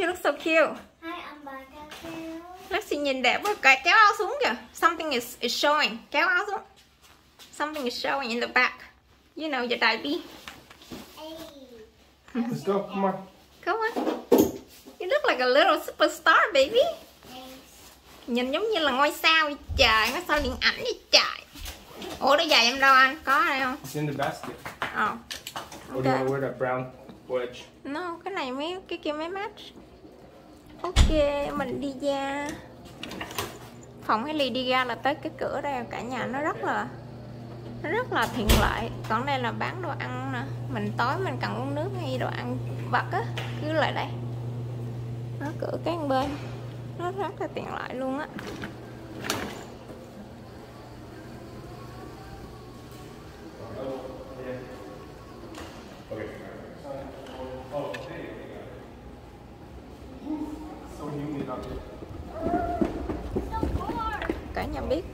you look so cute. Hai ông bà cao cao. Lexi nhìn đẹp quá, Cái- kéo áo xuống kìa. Something is, is showing. Kéo áo xuống. Something is showing in the back. You know your diaper. Ê. Let's go. Come on. Come on. You look like a little superstar, baby. Thanks. Nhìn giống như là ngôi sao vậy trời, ngôi sao điện ảnh vậy trời. Ủa đôi giày em đâu anh? Có đây không? It's in the basket. Ồ. Or do you want to wear that brown wedge? No, cái này mấy cái kia mấy match. Ok, mình đi ra. Phòng Haley đi ra là tới cái cửa đây cả nhà nó rất là nó rất là tiện lợi. Còn đây là bán đồ ăn nè. Mình tối mình cần uống nước hay đồ ăn vặt á cứ lại đây. Nó cửa cái bên. Nó rất là tiện lợi luôn á So humid out here. cả nhà biết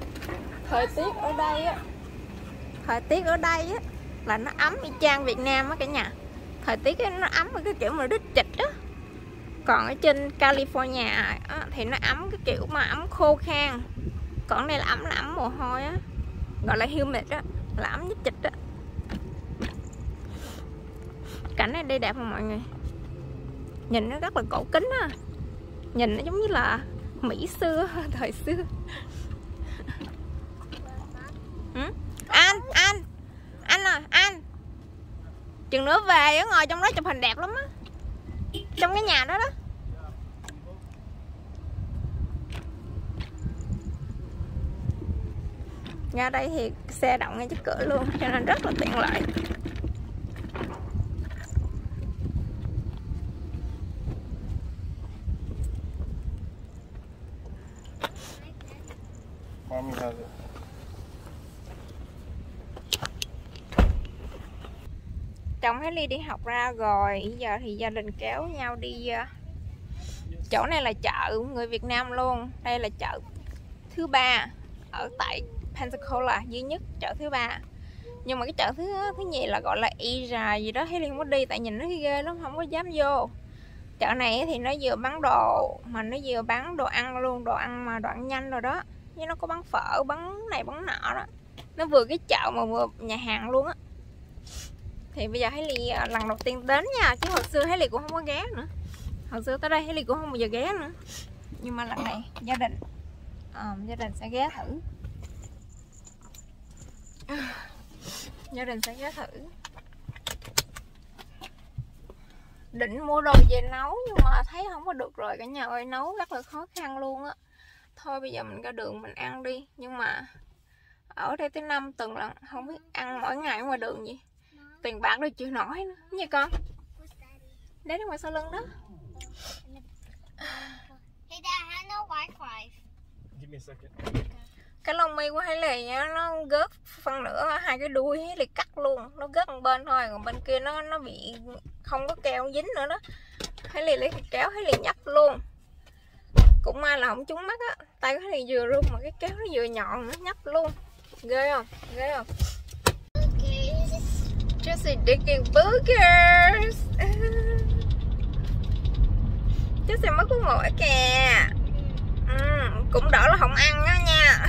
thời tiết ở đây á. Thời tiết ở đây á là nó ấm y chang Việt Nam á cả nhà. Thời tiết á, nó ấm ở cái kiểu mà đít chịch á. Còn ở trên California á, thì nó ấm cái kiểu mà ấm khô khan. Còn đây là ấm là ấm mồ hôi á. Gọi là humid á là ấm nhất chịch á. Cảnh này đây đẹp không mọi người? Nhìn nó rất là cổ kính á. Nhìn nó giống như là Mỹ xưa thời xưa Ừ? anh anh anh à anh chừng nữa về á, ngồi trong đó chụp hình đẹp lắm á. Trong cái nhà đó đó. Ra đây thì xe động ngay trước cửa luôn, cho nên rất là tiện lợi. Chồng ly đi học ra rồi. Giờ thì gia đình kéo nhau đi ờ, chỗ này là chợ người Việt Nam luôn. Đây là chợ thứ ba ở tại Pensacola, duy nhất chợ thứ ba. Nhưng mà cái chợ thứ thứ nhì là gọi là Ira gì đó Haley không có đi, tại nhìn nó ghê lắm, không có dám vô. Chợ này thì nó vừa bán đồ, mà nó vừa bán đồ ăn luôn, đồ ăn mà đoạn nhanh rồi đó. Nhưng nó có bán phở, bán này, bán nọ đó. Nó vừa cái chợ mà vừa nhà hàng luôn á thì bây giờ thấy lì ờ, lần đầu tiên đến nha chứ hồi xưa Hailey cũng không có ghé nữa. Hồi xưa tới đây Hailey cũng không bao giờ ghé nữa. Nhưng mà lần này gia đình ờ, gia đình sẽ ghé thử. Gia đình sẽ ghé thử. Định mua đồ về nấu nhưng mà thấy không có được rồi cả nhà ơi nấu rất là khó khăn luôn á. Thôi bây giờ mình ra đường mình ăn đi nhưng mà ở đây tới năm tuần lần không biết ăn mỗi ngày ngoài đường gì tiền bạc rồi chịu nổi nữa. Như con? Đấy ở ngoài sau lưng đó. Hey Dad, I no Wi-Fi. Give me a second. cái lông mi của Hải Lì á, nó gớt phân nửa hai cái đuôi Hải Lì cắt luôn. Nó gớt một bên thôi còn bên kia nó nó bị không có keo dính nữa đó. Hải Lì lấy cái kéo Hải Lì nhấp luôn. Cũng may là không trúng mắt á. Tay của Hải Lì vừa rung mà cái kéo nó vừa nhọn nó nhấp luôn. Ghê không? Ghê không Jesse digging boogers Jesse mới có ngồi kìa ừ, Cũng đỡ là không ăn đó nha.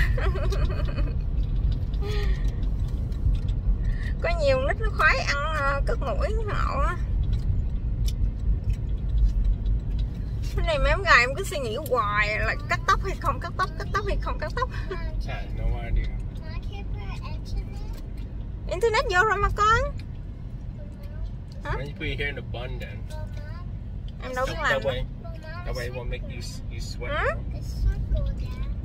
Có nhiều nít nó khoái ăn ờ, cất mũi ngộ á. Cái này mấy em gái em cứ suy nghĩ hoài là cắt tóc hay không cắt tóc, cắt tóc hay không cắt tóc. I no idea. Mom, can I put internet? Internet vô rồi mà con Why don't you put your hair in a bun then? Em đâu biết That, làm that đâu way, that way it won't make you you sweat. Huh?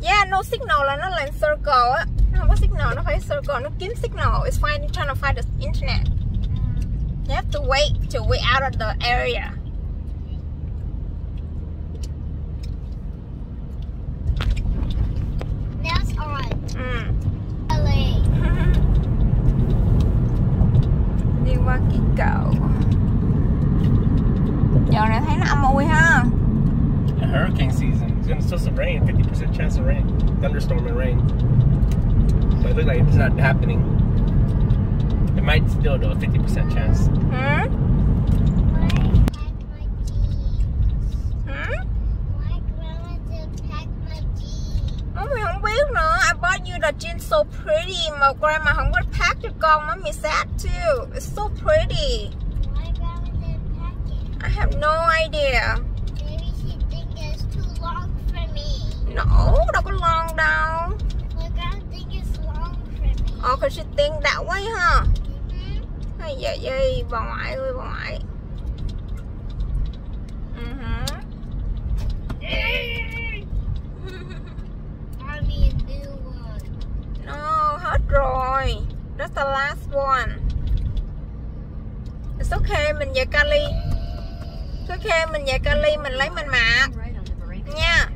Yeah, no signal là nó là circle á Nó không có signal, nó phải circle, nó kiếm signal It's fine, trying to find the internet You have to wait till we're out of the area That's on. ừ. đi qua cái cầu giờ này thấy nó âm mùi ha A hurricane season. It's gonna still some rain. 50% chance of rain, thunderstorm and rain. But it looks like it's not happening. It might still do a 50% chance. Hmm? biết nữa my jeans. the jeans so pretty mà grandma không có pack cho con mommy sad too it's so pretty Why grandma didn't pack it? I have no idea Maybe she think it's too long for me. no, đâu có long đâu My grandma think it's long for me. oh cause she think that way huh Mhm. hay dạ gì bà ngoại ơi, bà ngoại Ừ hử. Mommy, a new one. No, hết rồi. That's the last one. It's okay, mình về Cali. It's okay, mình về Cali, mình lấy mình mặc. Nha. yeah.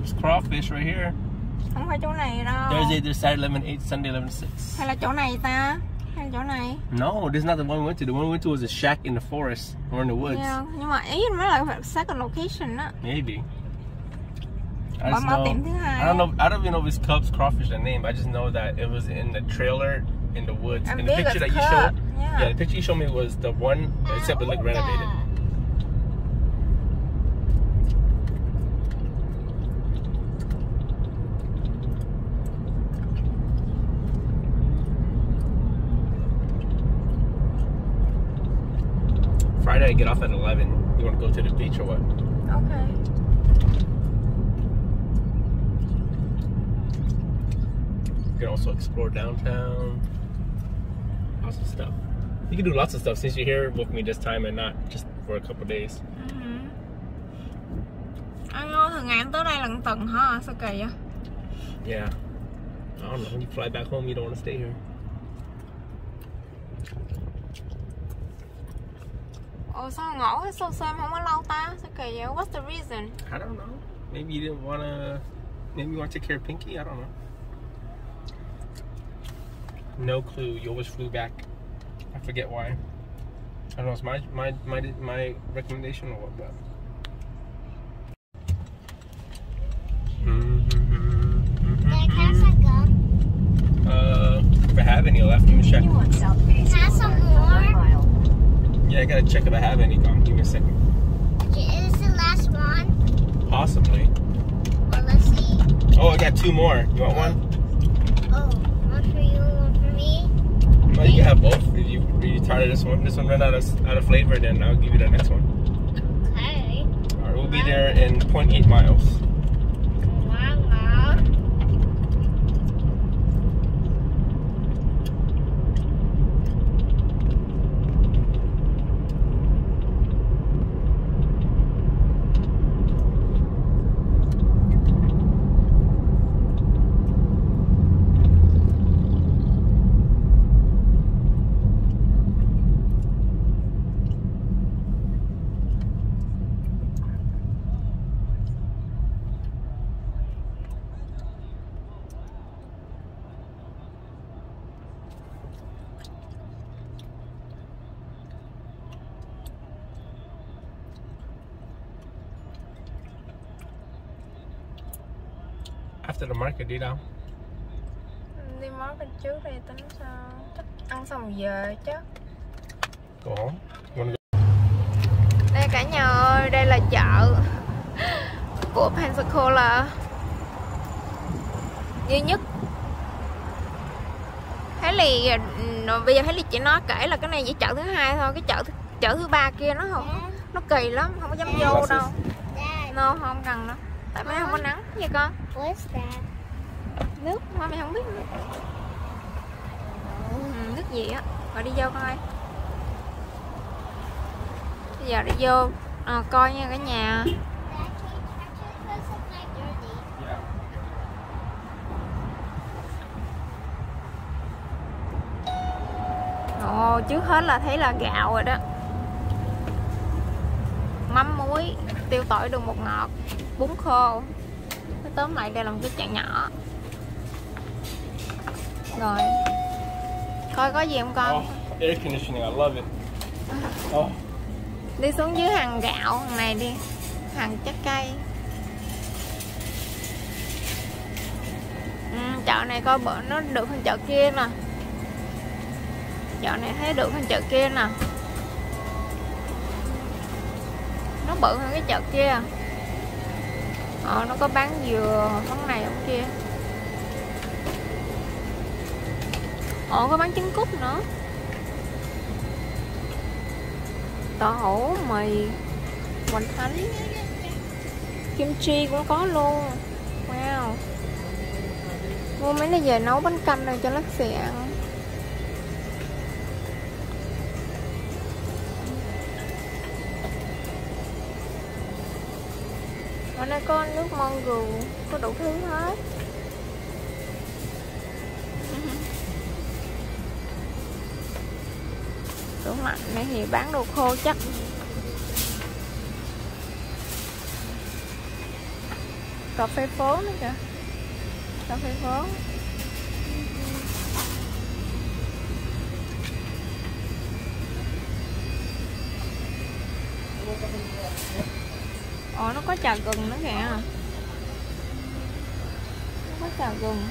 Cubs crawfish right here. Không phải chỗ này đâu. Saturday 11 8, Sunday 11 6. Hay là chỗ này ta? Hay là chỗ này? No, this is not the one we went to. The one we went to was a shack in the forest or in the woods. Yeah, nhưng mà ý nó là second location á. Maybe. I just know, tiệm thứ hai. I don't know. I don't even know if it's Cubs crawfish the name. I just know that it was in the trailer in the woods. And and the picture that you showed, yeah. yeah, the picture you showed me was the one except it looked renovated. I get off at eleven. You want to go to the beach or what? Ok. You can also explore downtown. Lots of stuff. You can do lots of stuff since you're here with me this time and not just for a couple days. Anh ơi, thường ngày em tới đây lần tuần hả? Sao kỳ vậy? Yeah. I don't know. When you fly back home, you don't want to stay here. Ồ sao ngủ hay sao xem không có lâu ta? Sao kỳ vậy? What's the reason? I don't know. Maybe you didn't want to. Maybe you want to take care of Pinky. I don't know. No clue. You always flew back. I forget why. I don't know. It's my my my my recommendation or what? But. Dad, I have some gum? Uh, if I have any left, let me check. Continue on South Can I have some more? Yeah, I gotta check if I have any gum. Give me a second. Is this the last one? Possibly. Well, let's see. Oh, I got two more. You want one? Oh, one for you, one for me. Well, you can have both. If you if you tired of this one, this one ran out of out of flavor, then I'll give you the next one. Okay. All right, we'll be there in 0.8 miles. After the market, đi đâu? Đi món bên trước đi tính sao? Chắc ăn xong về. Wanna go? Đây cả nhà ơi, đây là chợ của Pensacola duy nhất. Thái Lì bây giờ Thái Lì chỉ nói kể là cái này chỉ chợ thứ hai thôi, cái chợ chợ thứ ba kia nó không nó kỳ lắm, không có dám vô đâu. Dad, No, không cần đâu. Tại mấy không có nắng gì con what's that? Nước mà mày không biết nữa. Ừ, nước gì á. Rồi đi vô coi. Bây giờ đi vô à, coi nha cả nhà. Ồ, trước hết là thấy là gạo rồi đó Mắm muối, tiêu tỏi đường bột ngọt, bún khô cái tóm lại đây là một cái chặng nhỏ. Rồi. Coi có gì không con? Oh, air conditioning. I love it. Oh, đi xuống dưới hàng gạo hàng này đi. Hàng trái cây. Ừ, chợ này coi bữa nó được hơn chợ kia nè. Chợ này thấy được hơn chợ kia nè. Nó bự hơn cái chợ kia ờ nó có bán dừa món này, món kia. Ờ có bán trứng cút nữa. Tàu hủ mì, hoành thánh. Kim chi cũng có luôn. Wow. Mua mấy này về nấu bánh canh này cho Lexi ăn ở đây có nước mango có đủ thứ hết. Tủ lạnh này thì bán đồ khô chắc. Cà phê phố nữa kìa. Cà phê phố. Có trà gừng nữa kìa. Không? có trà gừng.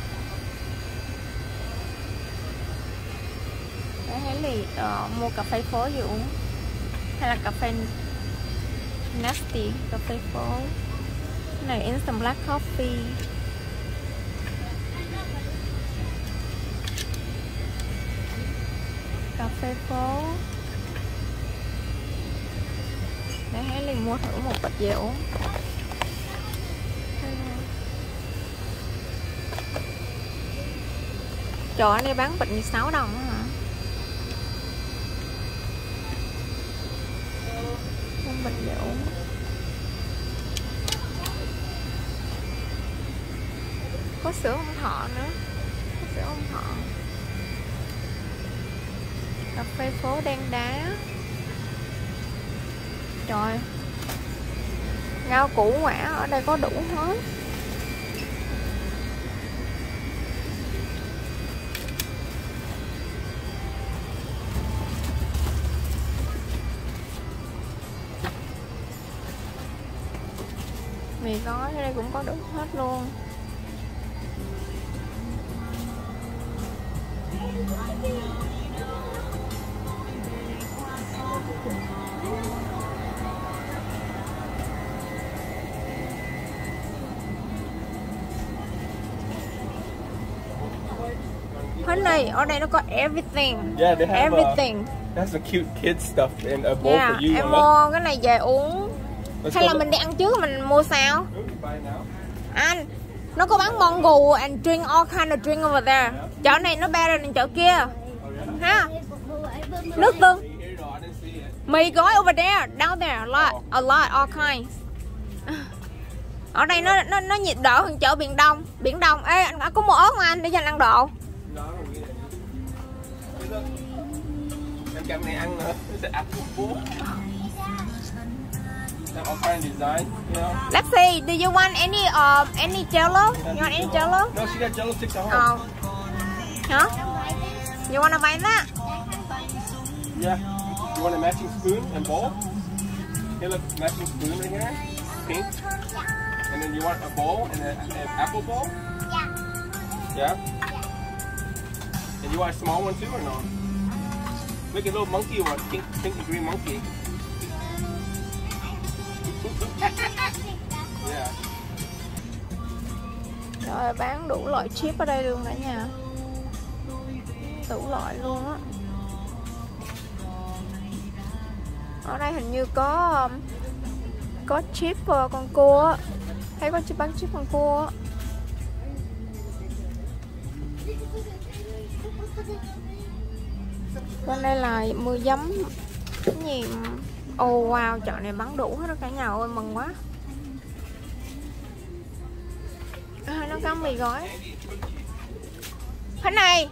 Để thấy lì uh, mua cà phê phố gì uống? Hay là cà phê Nasty Cà phê phố? Cái này instant black coffee. Cà phê phố. Để hãy liền mua thử một bịch về uống. Trời ơi, đây bán bịch 16 đồng hả? Con bịch để uống Có sữa ông thọ nữa. Có sữa ông thọ. Cà phê phố đen đá. Trời. Rau củ quả ở đây có đủ hết. Mì gói ở đây cũng có đủ hết luôn. Honey, ở đây nó có everything. Yeah, they have uh, Everything. that's the cute kid stuff in a bowl Yeah, for you. em mua cái này về uống Hay là mình đi ăn trước mình mua sao? Anh Nó có bán mongo and drink all kind of drink over there. Chợ này nó better than chợ kia. Ha? Nước tương. Mì gói over there Down there A lot A lot All kinds. Ở đây nó nó nó nhiệt độ hơn chợ Biển Đông. Biển Đông. Ê anh có mua ớt không anh để cho anh ăn độ. Em này ăn nữa. It's an apple bowl. Have all kind of design, you know. Let's see Do you want any uh, any jello You want any jello No, she got jello sticks at home. Oh Hả You wanna buy that Yeah. You want a matching spoon and bowl? Here, look, matching spoon right here. Pink. And then you want a bowl and a- an apple bowl? Yeah. Yeah. And you want a small one too or no? Make a little monkey one, pink, pink and green monkey. Dạ. Rồi bán đủ loại chip ở đây luôn cả nhà. Đủ loại luôn á. Ở đây hình như có um, Có chip ờ, con cua á. Thấy có chip, bán chip con cua á. Bên đây là mưa giấm, Cái gì Oh wow, chợ này bán đủ hết đó cả nhà ơi, mừng quá. À, Nó có mì gói. Thế này.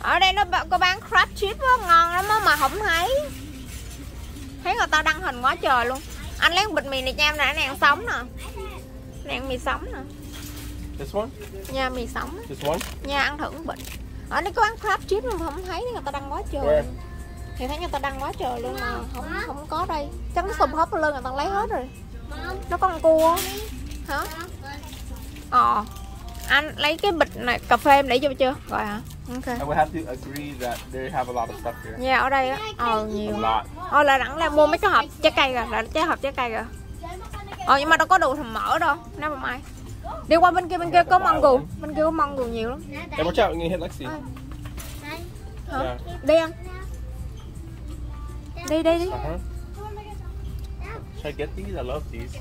Ở đây nó có bán crab chip á, ngon lắm á mà không thấy. Thấy người ta đăng hình quá trời luôn. Anh lấy một bịch mì này cho em nè, này ăn sống nè. Này ăn mì sống nè. This one? Nha mì sống This one? Nha ăn thử một bịch ở đây có bán crab chip mà không thấy người ta đăng quá trời. Where? thì thấy người ta đăng quá trời luôn mà không không có đây. Chắc nó sụp hết lên người ta lấy hết rồi. Nó có con cua hả? Ờ. Anh lấy cái bịch này cà phê em để cho chưa? Rồi hả? Ok. And we have to agree that they have a lot of stuff here. nhà ở đây á. Ờ nhiều. Ờ là đẳng là mua mấy cái hộp trái cây rồi là trái hộp trái cây rồi ờ nhưng mà đâu có đủ thầm mỡ đâu nếu mà mai đi qua bên kia bên kia có măng gù bên kia có măng gù nhiều lắm Hey, watch out, you're gonna hit Lexi. Hi. Daddy, hả Yeah. đi ăn đi đi đi huh. Should I get these? I love these.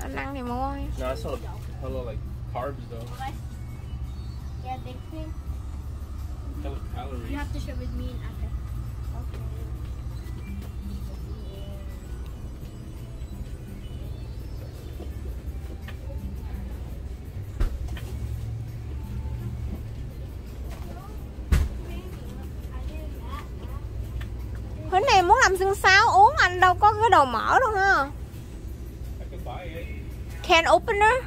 anh ăn thì mua No, it's all hello like carbs though. Yeah, big thing. Calories. You have to share with me and Thế này muốn làm xương sáo uống anh đâu có cái đồ mỡ đâu ha. Can opener it.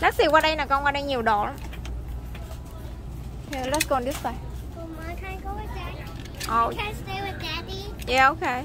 Lexi qua đây nè con qua đây nhiều đồ lắm Here, let's go on this way Well, Mom, can I go with Daddy? Oh, Can I stay with Daddy? yeah, okay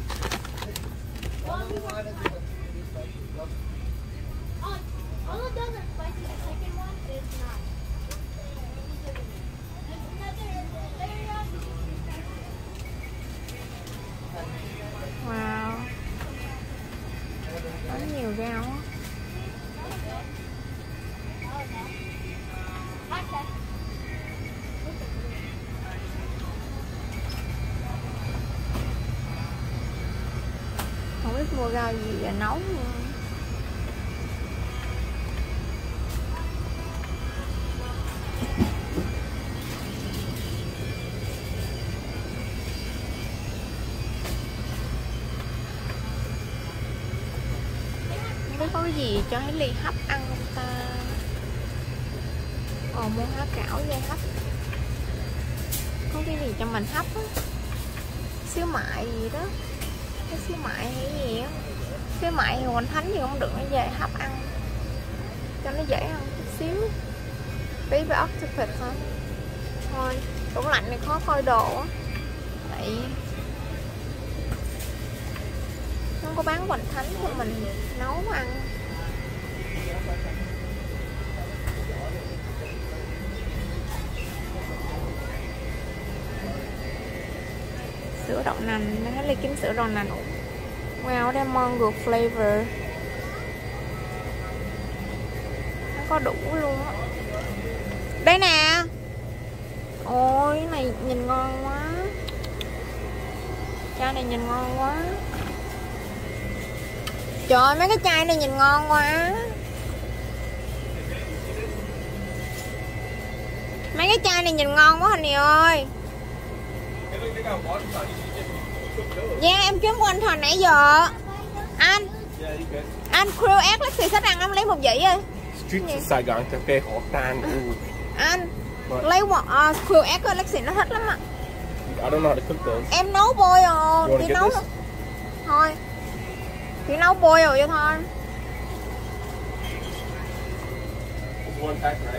Thank you. Rau gì là nấu luôn. Có cái gì cho cái ly hấp ăn không ta? Còn mua há cảo dây hấp. Có cái gì cho mình hấp á? Xíu mại gì đó. Cái xíu mại hay gì á. Xíu mại thì hoành thánh gì không được, Nó về hấp ăn. Cho nó dễ ăn chút xíu. Baby octopus hả Thôi, tủ lạnh này khó coi đồ á. Tại Không có bán hoành thánh thì mình nấu ăn. Sữa đậu nành nó thấy ly kiếm sữa đậu nành. Wow đây Good flavor. Nó có đủ luôn á. Đây nè. Ôi cái này nhìn ngon quá. Chai này nhìn ngon quá. Trời ơi, mấy cái chai này nhìn ngon quá. Mấy cái chai này nhìn ngon quá hình ơi. Dạ em kiếm của anh Thành nãy giờ Anh. Anh crew ép Lexi sách ăn em lấy một dĩ ơi Streets of Saigon cafe hot tan. Ooh. Anh lấy một uh, crew ép của Lexi nó thích lắm ạ I don't know how to cook those. Em nấu bôi rồi wanna Chị nấu this? Thôi Chị nấu bôi rồi vậy thôi?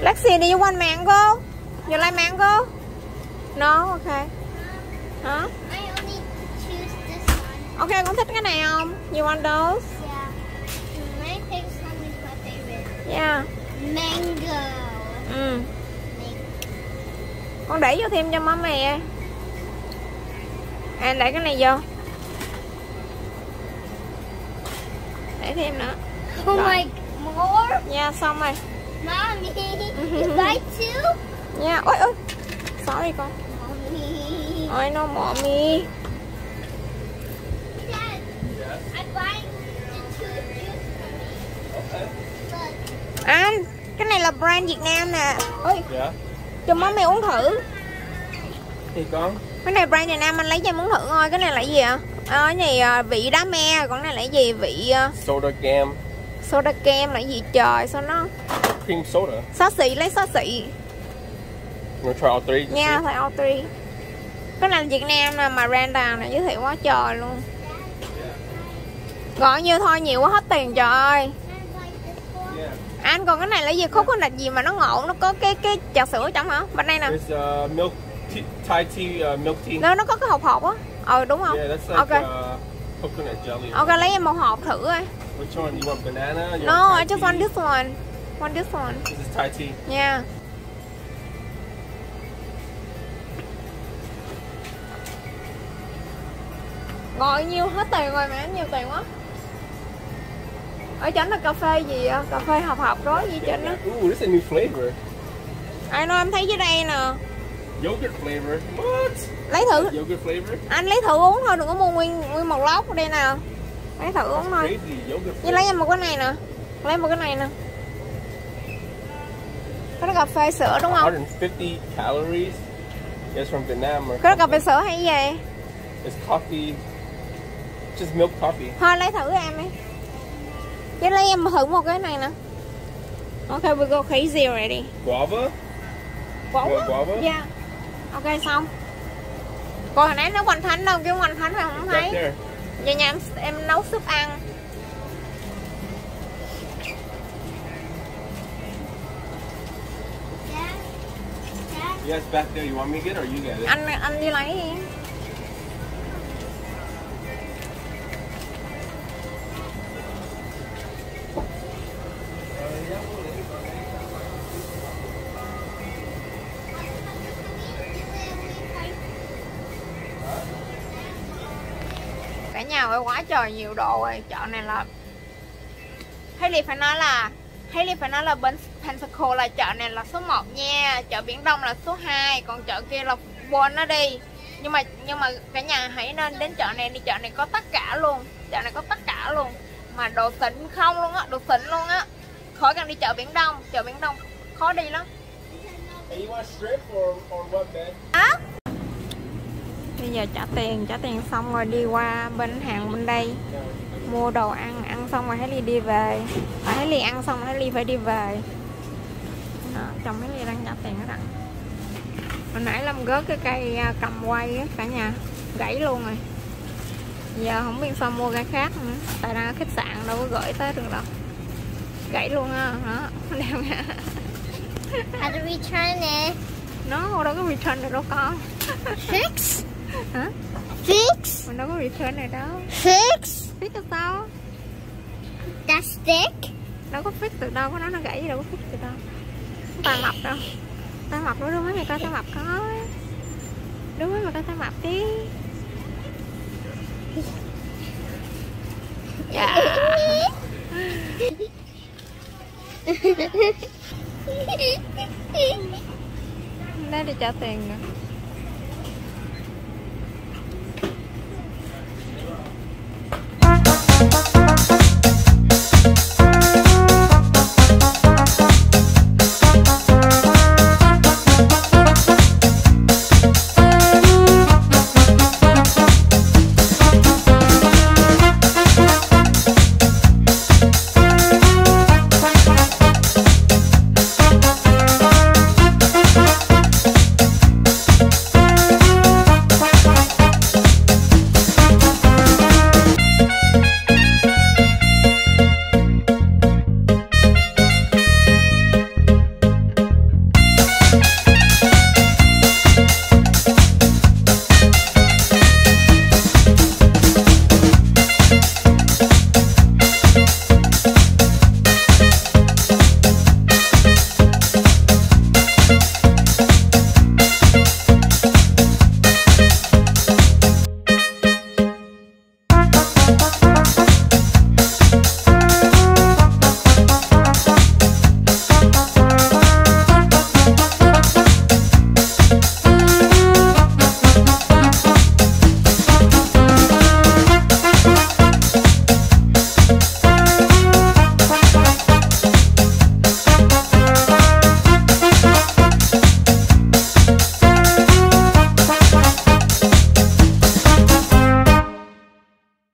Lexi do you want mango? You like mango? No, okay Hả? I only choose this one. Ok con thích cái này không? You want those? Yeah. Mm, I Yeah. Mango. Ừ. Con để vô thêm cho mommy ơi. À để cái này vô. Để thêm nữa. Oh Rồi. my, more? Nha xong rồi. Mommy, you like too? Nha. Ôi ôi. Sorry con. Ôi no mommy. Dad. I'm buying the two juice for me. Okay. Look. Anh, cái này là brand Việt Nam nè. Ôi, Yeah. cho mommy uống thử. Hey, con. Cái này brand Việt Nam anh lấy cho em uống thử thôi. Cái này là gì ạ? À, cái này à, vị đá me, còn cái này là gì? Vị à, Soda gam. soda kem là gì trời sao nó Cream soda. xá xị lấy xá xị want to try all three? to nha see? thầy Cái này Việt Nam nè mà Randa này giới thiệu quá trời luôn gọi nhiêu thôi nhiều quá hết tiền trời ơi. Yeah. anh còn cái này là gì khúc cái nạch gì mà nó ngộ nó có cái cái trà sữa trong hả bên đây nè uh, milk tea, Thai tea, uh, milk tea. nó nó có cái hộp hộp á ờ đúng không Yeah, like Okay. uh, coconut jelly. ok lấy em một hộp thử coi Which one? You want banana? You no want I just want this one want this one This is Thai tea. nha Gọi nhiêu hết tiền rồi mà nhiều tiền quá Ở trên là cà phê gì à? Cà phê hộp hộp đó gì trên đó Ooh, this is a new flavor. Ai nói em thấy dưới đây nè Yogurt flavor. What? Lấy thử Yogurt flavor? Anh lấy thử uống thôi đừng có mua nguyên nguyên một lốc ở đây nè Lấy thử uống thôi Với lấy em một cái này nè Lấy một cái này nè Cái đó cà phê sữa đúng không? 150 calories. It's from Vietnam Cái đó cà phê sữa hay gì? It's coffee. Just milk coffee. Thôi lấy thử em đi Chứ lấy em thử một cái này nè Ok we go crazy already Guava? Want guava? Dạ Ok xong Còn hồi nãy nó hoành thánh đâu chứ hoành thánh mà không thấy. Giờ nhà em, em nấu súp ăn Dad, Yes, back there. You want me to get it or you get it? Anh anh đi lấy đi Nhà ơi quá trời nhiều đồ rồi Chợ này là Hailey phải nói là Hailey phải nói là bên Pensacola là chợ này là số 1 nha Chợ Biển Đông là số 2 Còn chợ kia là quên nó đi. Nhưng mà nhưng mà cả nhà hãy nên đến chợ này đi Chợ này có tất cả luôn Chợ này có tất cả luôn. Mà đồ xịn không luôn á Đồ xịn luôn á. Khỏi cần đi chợ Biển Đông Chợ Biển Đông khó đi lắm. Hey, you want strip or, or what, man? á bây giờ trả tiền trả tiền xong rồi đi qua bên hàng bên đây. Mua đồ ăn ăn xong rồi Hailey đi về. À, Hailey ăn xong rồi Hailey phải đi về. Đó, chồng Hailey đang trả tiền đằng hồi nãy Lâm gớt cái cây à, cầm quay á cả nhà. Gãy luôn rồi. Giờ không biết sao mua cái khác nữa. Tại ra khách sạn đâu có gửi tới được đâu. Gãy luôn á đó. Đeo nha. How to return it? nó đâu có return được đâu con Fix? Hả? Fix? mình đâu có return này đâu. Fix? biết được sao That stick? đâu có fix từ đâu có nói nó gãy gì đâu có fix từ đâu. Tay mập đâu. Tay mập đó đúng mấy mày coi tay mập có. Đúng mấy mày coi tay mập đi. Dạ. Đây đi trả tiền rồi